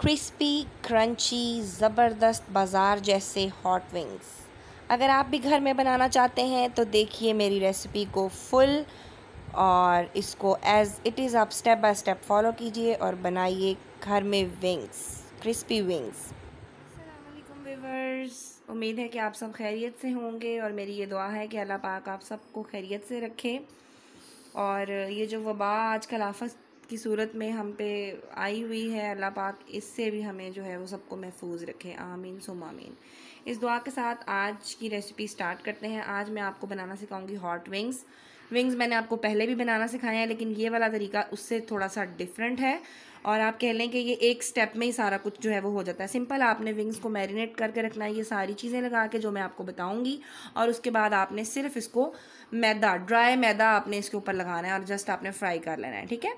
Crispy crunchy ज़बरदस्त बाज़ार जैसे हॉट विंग्स अगर आप भी घर में बनाना चाहते हैं तो देखिए मेरी रेसिपी को फुल और इसको एज़ इट इज़ आप स्टेप बाय स्टेप फॉलो कीजिए और बनाइए घर में विंग्स क्रिस्पी विंग्स वीवर्स उम्मीद है कि आप सब खैरियत से होंगे और मेरी ये दुआ है कि अल्लाह पाक आप सबको खैरियत से रखे। और ये जो वबा आजकल आफत की सूरत में हम पे आई हुई है, अल्लाह पाक इससे भी हमें जो है वो सबको महफूज रखे। आमीन, सुम आमीन। इस दुआ के साथ आज की रेसिपी स्टार्ट करते हैं। आज मैं आपको बनाना सिखाऊँगी हॉट विंग्स विंग्स मैंने आपको पहले भी बनाना सिखाया है, लेकिन ये वाला तरीका उससे थोड़ा सा डिफरेंट है। और आप कह लें कि ये एक स्टेप में ही सारा कुछ जो है वो हो जाता है। सिंपल आपने विंग्स को मैरिनेट करके रखना है, ये सारी चीज़ें लगा के जो मैं आपको बताऊँगी। और उसके बाद आपने सिर्फ़ इसको मैदा ड्राई मैदा आपने इसके ऊपर लगाना है और जस्ट आपने फ्राई कर लेना है, ठीक है?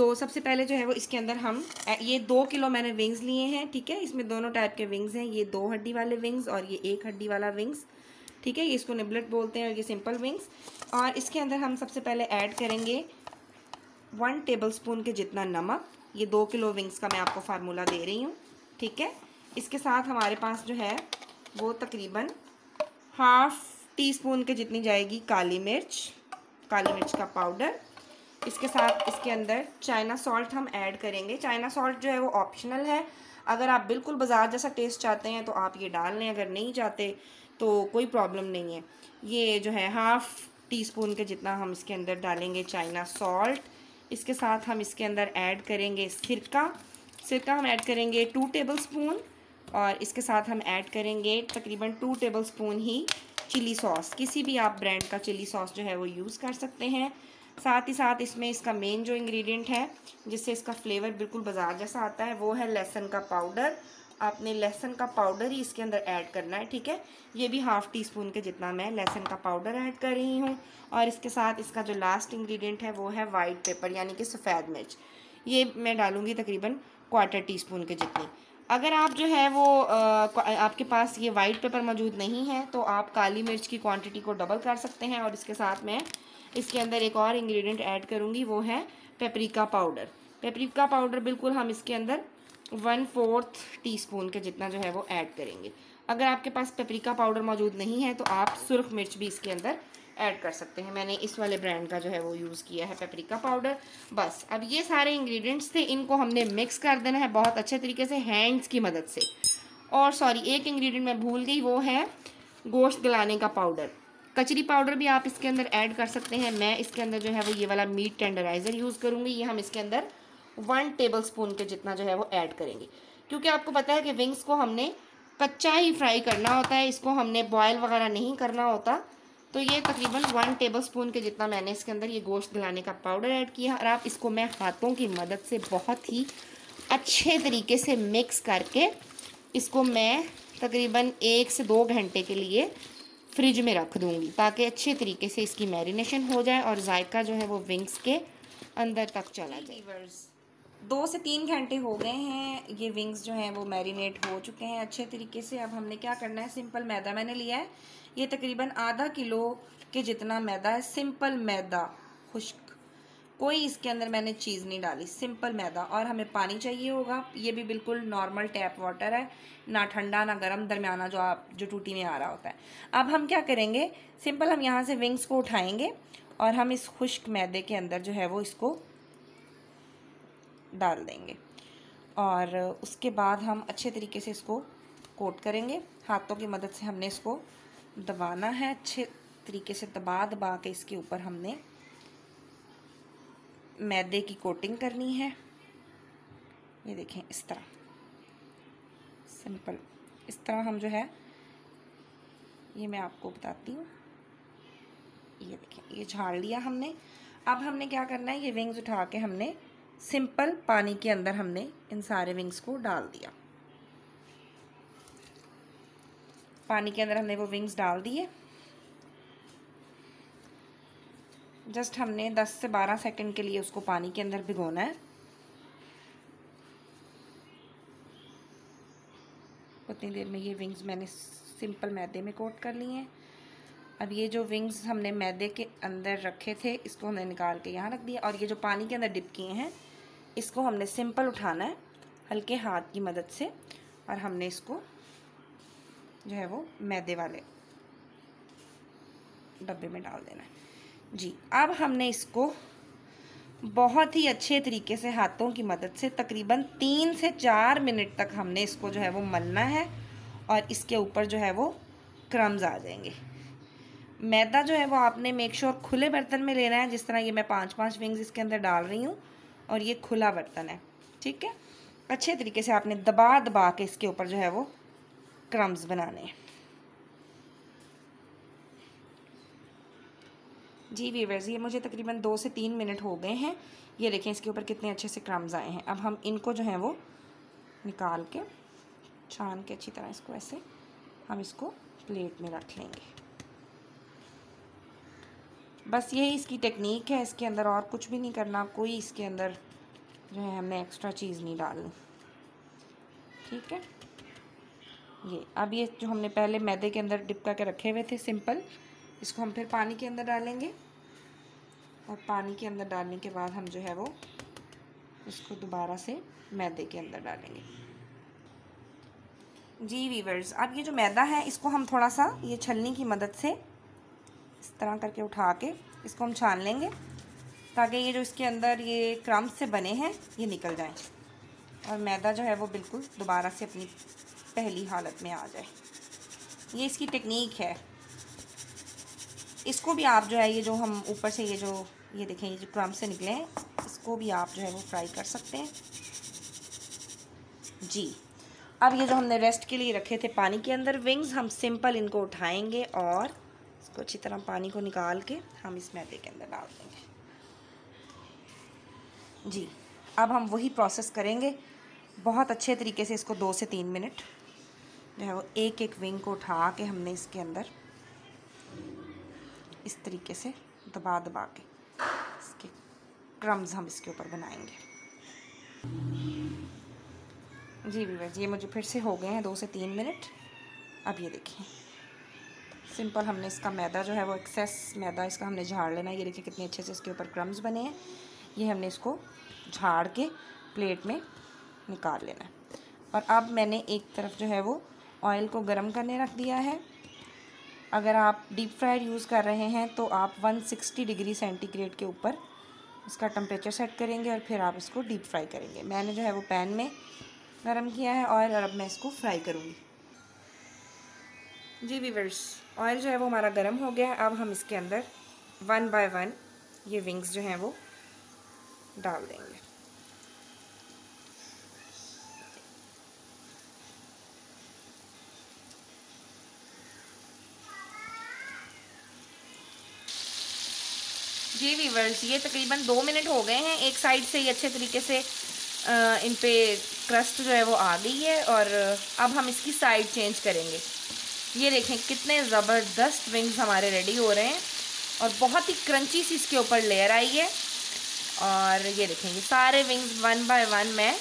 तो सबसे पहले जो है वो इसके अंदर हम ये दो किलो मैंने विंग्स लिए हैं, ठीक है? इसमें दोनों टाइप के विंग्स हैं। ये दो हड्डी वाले विंग्स और ये एक हड्डी वाला विंग्स ठीक है? ये इसको निबलेट बोलते हैं और ये सिंपल विंग्स और इसके अंदर हम सबसे पहले ऐड करेंगे वन टेबल स्पून के जितना नमक। ये दो किलो विंग्स का मैं आपको फार्मूला दे रही हूँ, ठीक है? इसके साथ हमारे पास जो है वो तकरीबन हाफ़ टी स्पून के जितनी जाएगी काली मिर्च काली मिर्च का पाउडर इसके साथ, इसके अंदर चाइना सॉल्ट हम ऐड करेंगे। चाइना सॉल्ट जो है वो ऑप्शनल है। अगर आप बिल्कुल बाज़ार जैसा टेस्ट चाहते हैं तो आप ये डाल लें। अगर नहीं चाहते तो कोई प्रॉब्लम नहीं है। ये जो है हाफ़ टी स्पून के जितना हम इसके अंदर डालेंगे चाइना सॉल्ट इसके साथ हम इसके अंदर ऐड करेंगे सिरका। सिरका हम ऐड करेंगे टू टेबल स्पून और इसके साथ हम ऐड करेंगे तकरीबन टू टेबल स्पून ही चिली सॉस किसी भी आप ब्रांड का चिली सॉस जो है वो यूज़ कर सकते हैं। साथ ही साथ इसमें इसका मेन जो इंग्रेडिएंट है, जिससे इसका फ्लेवर बिल्कुल बाज़ार जैसा आता है, वो है लहसुन का पाउडर आपने लहसुन का पाउडर ही इसके अंदर ऐड करना है, ठीक है? ये भी हाफ़ टी स्पून के जितना मैं लहसुन का पाउडर ऐड कर रही हूँ। और इसके साथ इसका जो लास्ट इंग्रेडिएंट है, वो है वाइट पेपर यानी कि सफ़ेद मिर्च। ये मैं डालूँगी तकरीबन क्वार्टर टी स्पून के जितनी। अगर आप जो है वो आपके पास ये वाइट पेपर मौजूद नहीं है तो आप काली मिर्च की क्वांटिटी को डबल कर सकते हैं। और इसके साथ मैं इसके अंदर एक और इंग्रेडिएंट ऐड करूँगी, वो है पेपरिका पाउडर पेपरिका पाउडर बिल्कुल हम इसके अंदर वन फोर्थ टी स्पून के जितना जो है वो ऐड करेंगे। अगर आपके पास पेपरिका पाउडर मौजूद नहीं है तो आप सुरख मिर्च भी इसके अंदर ऐड कर सकते हैं। मैंने इस वाले ब्रांड का जो है वो यूज़ किया है पेपरिका पाउडर बस, अब ये सारे इंग्रेडिएंट्स थे, इनको हमने मिक्स कर देना है बहुत अच्छे तरीके से हैंड्स की मदद से। और सॉरी एक इंग्रेडिएंट मैं भूल गई, वो है गोश्त गलाने का पाउडर कचरी पाउडर भी आप इसके अंदर ऐड कर सकते हैं। मैं इसके अंदर जो है वो ये वाला मीट टेंडराइज़र यूज़ करूँगी। ये हम इसके अंदर वन टेबल स्पून के जितना जो है वो ऐड करेंगे। क्योंकि आपको पता है कि विंग्स को हमने कच्चा ही फ्राई करना होता है। इसको हमने बॉयल वगैरह नहीं करना होता। तो ये तकरीबन वन टेबल स्पून के जितना मैंने इसके अंदर ये गोश्त दिलाने का पाउडर ऐड किया और आप इसको मैं हाथों की मदद से बहुत ही अच्छे तरीके से मिक्स करके इसको मैं तकरीबन एक से दो घंटे के लिए फ्रिज में रख दूँगी, ताकि अच्छे तरीके से इसकी मैरिनेशन हो जाए और जायका जो है वो विंग्स के अंदर तक चला जाए। दो से तीन घंटे हो गए हैं, ये विंग्स जो हैं वो मैरिनेट हो चुके हैं अच्छे तरीके से। अब हमने क्या करना है, सिंपल मैदा मैंने लिया है। ये तकरीबन आधा किलो के जितना मैदा है, सिंपल मैदा, खुश्क कोई इसके अंदर मैंने चीज़ नहीं डाली। सिंपल मैदा। और हमें पानी चाहिए होगा। ये भी बिल्कुल नॉर्मल टैप वाटर है। ना ठंडा, ना गर्म। दरमियाना जो आप, जो टूटी में आ रहा होता है। अब हम क्या करेंगे? सिंपल हम यहाँ से विंग्स को उठाएँगे। और हम इस खुश्क मैदे के अंदर जो है वो इसको डाल देंगे। और उसके बाद हम अच्छे तरीके से इसको कोट करेंगे। हाथों की मदद से हमने इसको दबाना है। अच्छे तरीके से दबा दबा के इसके ऊपर हमने मैदे की कोटिंग करनी है। ये देखें इस तरह। सिंपल। इस तरह हम जो है, ये मैं आपको बताती हूँ। ये देखें, ये झाड़ लिया हमने। अब हमने क्या करना है, ये विंग्स उठा के हमने सिंपल पानी के अंदर हमने इन सारे विंग्स को डाल दिया। पानी के अंदर हमने वो विंग्स डाल दिए। जस्ट हमने 10 से 12 सेकंड के लिए उसको पानी के अंदर भिगोना है। उतनी देर में ये विंग्स मैंने सिंपल मैदे में कोट कर लिए हैं। अब ये जो विंग्स हमने मैदे के अंदर रखे थे, इसको हमने निकाल के यहाँ रख दिया और ये जो पानी के अंदर डिप किए हैं, इसको हमने सिंपल उठाना है हल्के हाथ की मदद से और हमने इसको जो है वो मैदे वाले डब्बे में डाल देना है। जी, अब हमने इसको बहुत ही अच्छे तरीके से हाथों की मदद से तकरीबन तीन से चार मिनट तक हमने इसको जो है वो मलना है और इसके ऊपर जो है वो क्रम्स आ जाएँगे। मैदा जो है वो आपने मेक श्योर sure खुले बर्तन में लेना है, जिस तरह ये मैं पाँच पाँच विंग्स इसके अंदर डाल रही हूँ और ये खुला बर्तन है, ठीक है? अच्छे तरीके से आपने दबा दबा के इसके ऊपर जो है वो क्रम्स बनाने हैं। जी वीवर्स ये मुझे तकरीबन दो से तीन मिनट हो गए हैं। ये देखें इसके ऊपर कितने अच्छे से क्रम्स आए हैं। अब हम इनको जो है वो निकाल के, छान के अच्छी तरह इसको ऐसे, हम इसको प्लेट में रख लेंगे। बस यही इसकी टेक्निक है। इसके अंदर और कुछ भी नहीं करना। कोई इसके अंदर जो है हमने एक्स्ट्रा चीज़ नहीं डालनी। ठीक है? ये, अब ये जो हमने पहले मैदे के अंदर डिप करके रखे हुए थे सिंपल इसको हम फिर पानी के अंदर डालेंगे। और पानी के अंदर डालने के बाद हम जो है वो इसको दोबारा से मैदे के अंदर डालेंगे। जी वीवर्स अब ये जो मैदा है, इसको हम थोड़ा सा ये छलनी की मदद से इस तरह करके उठा के इसको हम छान लेंगे, ताकि ये जो इसके अंदर ये क्रम्स से बने हैं, ये निकल जाएँ। और मैदा जो है वो बिल्कुल दोबारा से अपनी पहली हालत में आ जाए। ये इसकी टेक्निक है। इसको भी आप जो है, ये जो हम ऊपर से ये जो, ये देखें, ये जो क्रम से निकले हैं, इसको भी आप जो है वो फ्राई कर सकते हैं। जी। अब ये जो हमने रेस्ट के लिए रखे थे पानी के अंदर, विंग्स हम सिंपल इनको उठाएँगे और इसको अच्छी तरह पानी को निकाल के हम इस मैदे के अंदर डाल देंगे। जी। अब हम वही प्रोसेस करेंगे। बहुत अच्छे तरीके से इसको दो से तीन मिनट जो है वो एक एक विंग को उठा के हमने इसके अंदर इस तरीके से दबा दबा के इसके क्रम्स हम इसके ऊपर बनाएँगे। जी वीवर्स ये मुझे फिर से हो गए हैं दो से तीन मिनट। अब ये देखिए। सिंपल हमने इसका मैदा जो है वो एक्सेस मैदा इसका हमने झाड़ लेना है। ये देखिए कितने अच्छे से इसके ऊपर क्रम्स बने हैं। ये हमने इसको झाड़ के प्लेट में निकाल लेना है। और अब मैंने एक तरफ़ जो है वो ऑयल को गर्म करने रख दिया है। अगर आप डीप फ्राइड यूज़ कर रहे हैं तो आप 160 डिग्री सेंटीग्रेड के ऊपर इसका टम्परेचर सेट करेंगे और फिर आप इसको डीप फ्राई करेंगे। मैंने जो है वो पैन में गर्म किया है ऑयल और अब मैं इसको फ्राई करूँगी। जी वीवर्स ऑयल जो है वो हमारा गर्म हो गया अब हम इसके अंदर वन बाय वन ये विंग्स जो हैं वो डाल देंगे। जी वीवर्स ये तकरीबन दो मिनट हो गए हैं। एक साइड से ही अच्छे तरीके से इन पे क्रस्ट जो है वो आ गई है और अब हम इसकी साइड चेंज करेंगे। ये देखें कितने ज़बरदस्त विंग्स हमारे रेडी हो रहे हैं और बहुत ही क्रंची सी इसके ऊपर लेयर आई है। और ये देखें, ये सारे विंग्स वन बाय वन मैं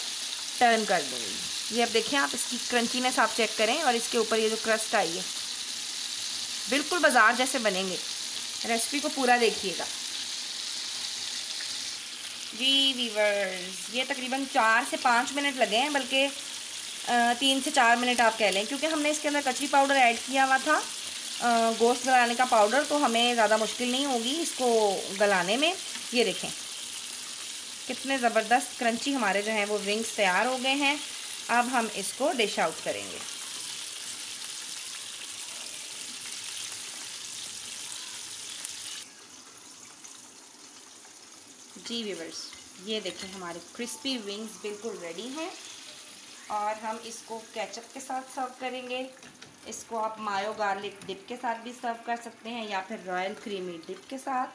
टर्न कर दूँगी। ये अब देखें आप इसकी क्रंचीनेस आप चेक करें और इसके ऊपर ये जो क्रस्ट आई है, बिल्कुल बाज़ार जैसे बनेंगे। रेसिपी को पूरा देखिएगा। जी वीवर्स ये तकरीबन चार से पाँच मिनट लगे हैं, बल्कि तीन से चार मिनट आप कह लें, क्योंकि हमने इसके अंदर कचरी पाउडर ऐड किया हुआ था। गोश्त गलाने का पाउडर तो हमें ज़्यादा मुश्किल नहीं होगी इसको गलाने में। ये देखें। कितने ज़बरदस्त क्रंची हमारे जो हैं, वो विंग्स तैयार हो गए हैं। अब हम इसको डिश आउट करेंगे। जी व्यूवर्स ये देखें हमारे क्रिस्पी विंग्स बिल्कुल रेडी हैं और हम इसको केचप के साथ सर्व करेंगे। इसको आप मायो गार्लिक डिप के साथ भी सर्व कर सकते हैं या फिर रॉयल क्रीमी डिप के साथ।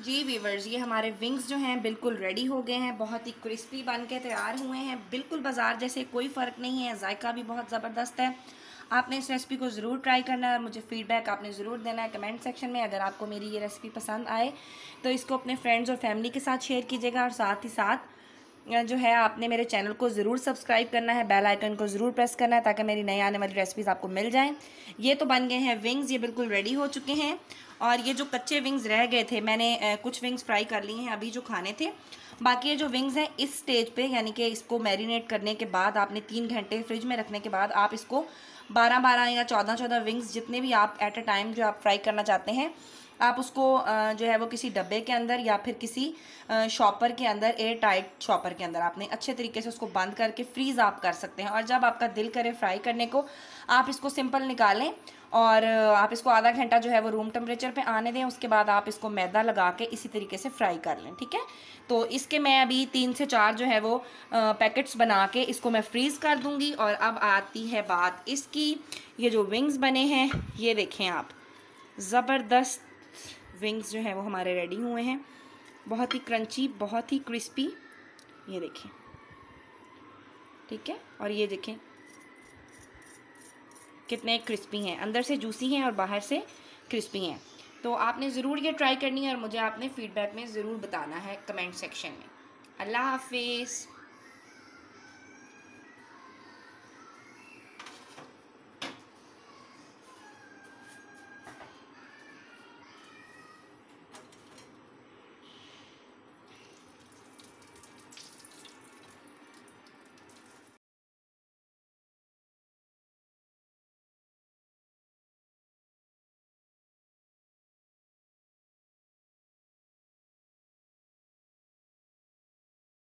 जी वीवर्स ये हमारे विंग्स जो हैं बिल्कुल रेडी हो गए हैं, बहुत ही क्रिस्पी बन के तैयार हुए हैं। बिल्कुल बाज़ार जैसे कोई फ़र्क नहीं है, जायका भी बहुत ज़बरदस्त है। आपने इस रेसिपी को ज़रूर ट्राई करना है मुझे फ़ीडबैक आपने ज़रूर देना है कमेंट सेक्शन में अगर आपको मेरी ये रेसिपी पसंद आए तो इसको अपने फ्रेंड्स और फैमिली के साथ शेयर कीजिएगा और साथ ही साथ जो है, आपने मेरे चैनल को ज़रूर सब्सक्राइब करना है, बेल आइकन को ज़रूर प्रेस करना है, ताकि मेरी नई आने वाली रेसिपीज़ आपको मिल जाएँ। ये तो बन गए हैं विंग्स ये बिल्कुल रेडी हो चुके हैं। और ये जो कच्चे विंग्स रह गए थे, मैंने कुछ विंग्स फ्राई कर लिए हैं, अभी जो खाने थे। बाकी ये जो विंग्स हैं, इस स्टेज पे, यानी कि इसको मैरिनेट करने के बाद, आपने तीन घंटे फ्रिज में रखने के बाद, आप इसको बारह बारह या चौदह चौदह विंग्स जितने भी आप एट अ टाइम जो आप फ्राई करना चाहते हैं आप उसको जो है वो किसी डब्बे के अंदर या फिर किसी शॉपर के अंदर, एयर टाइट शॉपर के अंदर आपने अच्छे तरीके से उसको बंद करके फ्रीज़ आप कर सकते हैं। और जब आपका दिल करे फ्राई करने को, आप इसको सिंपल निकालें और आप इसको आधा घंटा जो है वो रूम टेम्परेचर पे आने दें, उसके बाद आप इसको मैदा लगा के इसी तरीके से फ्राई कर लें, ठीक है? तो इसके मैं अभी तीन से चार जो है वो पैकेट्स बना के इसको मैं फ्रीज़ कर दूँगी। और अब आती है बात इसकी, ये जो विंग्स बने हैं, ये देखें आप। ज़बरदस्त विंग्स जो हैं वो हमारे रेडी हुए हैं। बहुत ही क्रंची बहुत ही क्रिस्पी ये देखें। ठीक है? और ये देखें। कितने क्रिस्पी हैं। अंदर से जूसी हैं और बाहर से क्रिस्पी हैं। तो आपने ज़रूर ये ट्राई करनी है और मुझे आपने फ़ीडबैक में ज़रूर बताना है कमेंट सेक्शन में। अल्लाह हाफिज़।